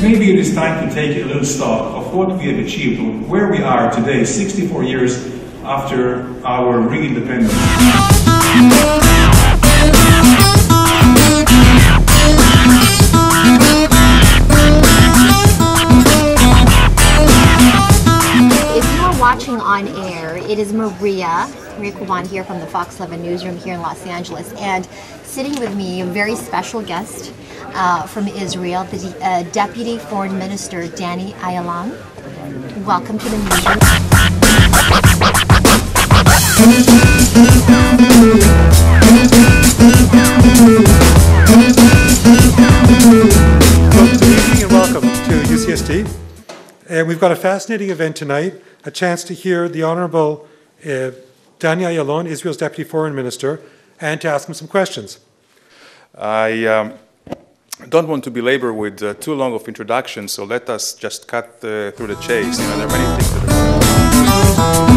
maybe it is time to take a little stock of what we have achieved, where we are today, 64 years after our re-independence. If you are watching on air, it is Maria, Maria Quiban here from the Fox 11 newsroom here in Los Angeles. And sitting with me, a very special guest uh, from Israel, the uh, Deputy Foreign Minister, Danny Ayalon. Welcome to the newsroom. Good evening and welcome to UCSD. And we've got a fascinating event tonight, a chance to hear the Honorable uh, Danny Ayalon, Israel's Deputy Foreign Minister, and to ask him some questions. I um, don't want to belabor with uh, too long of introduction, so let us just cut uh, through the chase. You know, there are many things that are.